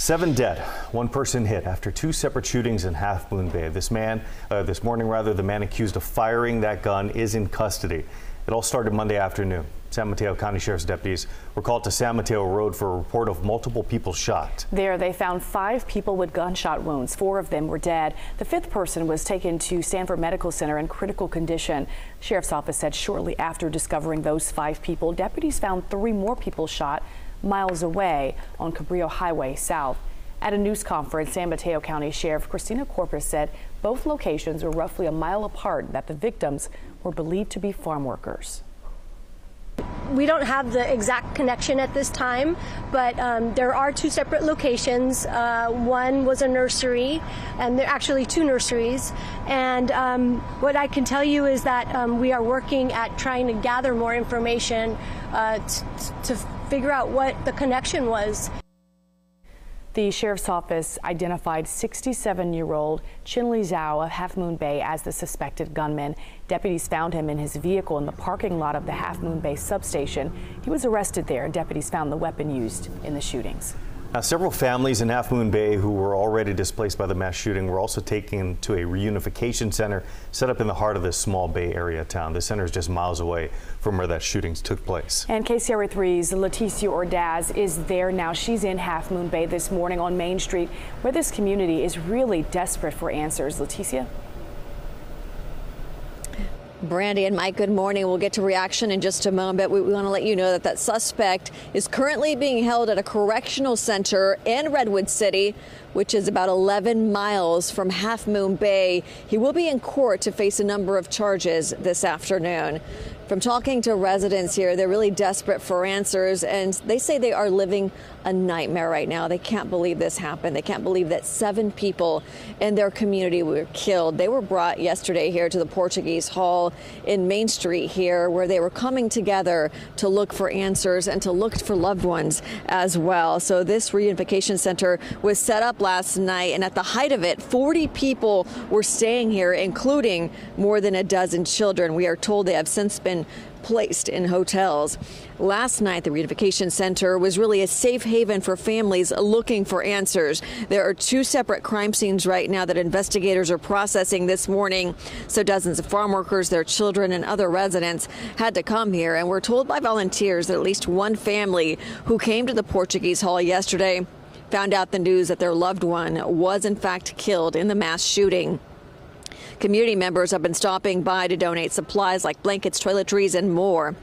Seven dead, one person hit after two separate shootings in Half Moon Bay. This man, uh, this morning rather, the man accused of firing that gun is in custody. It all started Monday afternoon. San Mateo County Sheriff's deputies were called to San Mateo Road for a report of multiple people shot. There, they found five people with gunshot wounds. Four of them were dead. The fifth person was taken to Stanford Medical Center in critical condition. Sheriff's office said shortly after discovering those five people, deputies found three more people shot miles away on Cabrillo Highway South. At a news conference, San Mateo County Sheriff Christina Corpus said both locations were roughly a mile apart, and that the victims were believed to be farm workers. We don't have the exact connection at this time, but um, there are two separate locations. Uh, one was a nursery, and there are actually two nurseries. And um, what I can tell you is that um, we are working at trying to gather more information uh, to figure out what the connection was. The sheriff's office identified 67-year-old Chunli Zhao of Half Moon Bay as the suspected gunman. Deputies found him in his vehicle in the parking lot of the Half Moon Bay substation. He was arrested there. Deputies found the weapon used in the shootings. Now, several families in Half Moon Bay who were already displaced by the mass shooting were also taken to a reunification center set up in the heart of this small Bay Area town. The center is just miles away from where that shooting took place. And KCRA 3's Leticia Ordaz is there now. She's in Half Moon Bay this morning on Main Street, where this community is really desperate for answers. Leticia? Brandy and Mike, good morning. We'll get to reaction in just a moment. We, we want to let you know that that suspect is currently being held at a correctional center in Redwood City, which is about 11 miles from Half Moon Bay. He will be in court to face a number of charges this afternoon. From talking to residents here, they're really desperate for answers, and they say they are living a nightmare right now. They can't believe this happened. They can't believe that seven people in their community were killed. They were brought yesterday here to the Portuguese Hall in Main Street here, where they were coming together to look for answers and to look for loved ones as well. So this reunification center was set up last night, and at the height of it, 40 people were staying here, including more than a dozen children. We are told they have since been placed in hotels. Last night, the reunification center was really a safe haven for families looking for answers. There are two separate crime scenes right now that investigators are processing this morning. So dozens of farm workers, their children, and other residents had to come here. And we're told by volunteers that at least one family who came to the Portuguese Hall yesterday found out the news that their loved one was in fact killed in the mass shooting. Community members have been stopping by to donate supplies like blankets, toiletries, and more.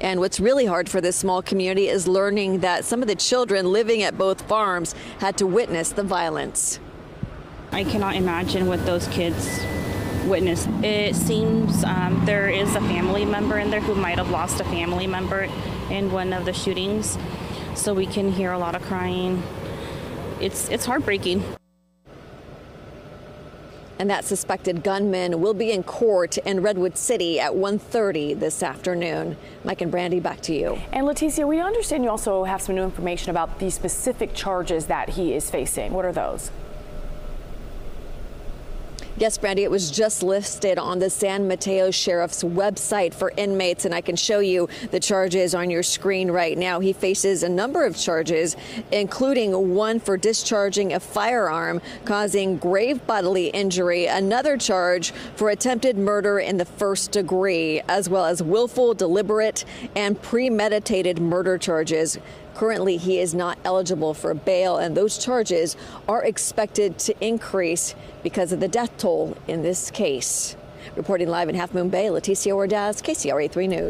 And what's really hard for this small community is learning that some of the children living at both farms had to witness the violence. I cannot imagine what those kids witnessed. It seems um, there is a family member in there who might have lost a family member in one of the shootings. So we can hear a lot of crying. It's, it's heartbreaking. And that suspected gunman will be in court in Redwood City at 1.30 this afternoon. Mike and Brandy, back to you. And Leticia, we understand you also have some new information about the specific charges that he is facing. What are those? Yes, Brandy, it was just listed on the San Mateo Sheriff's website for inmates, and I can show you the charges on your screen right now. He faces a number of charges, including one for discharging a firearm causing grave bodily injury, another charge for attempted murder in the first degree, as well as willful, deliberate, and premeditated murder charges. Currently, he is not eligible for bail, and those charges are expected to increase because of the death toll in this case. Reporting live in Half Moon Bay, Leticia Ordaz, KCRA 3 News.